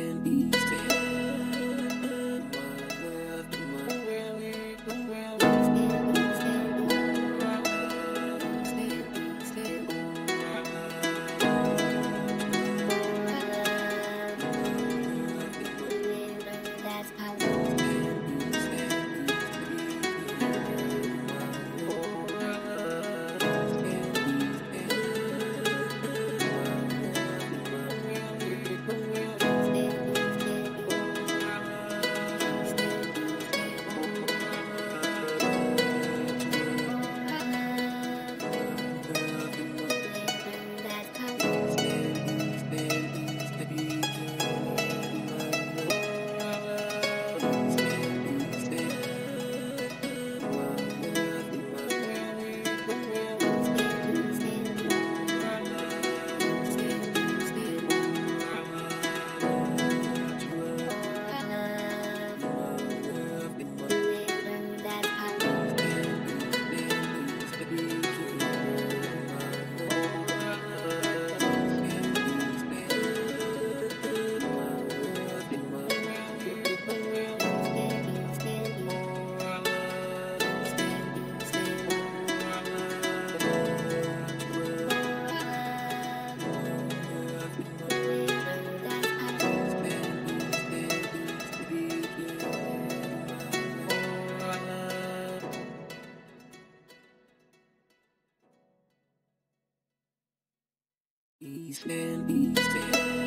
band, be Band. East End, East.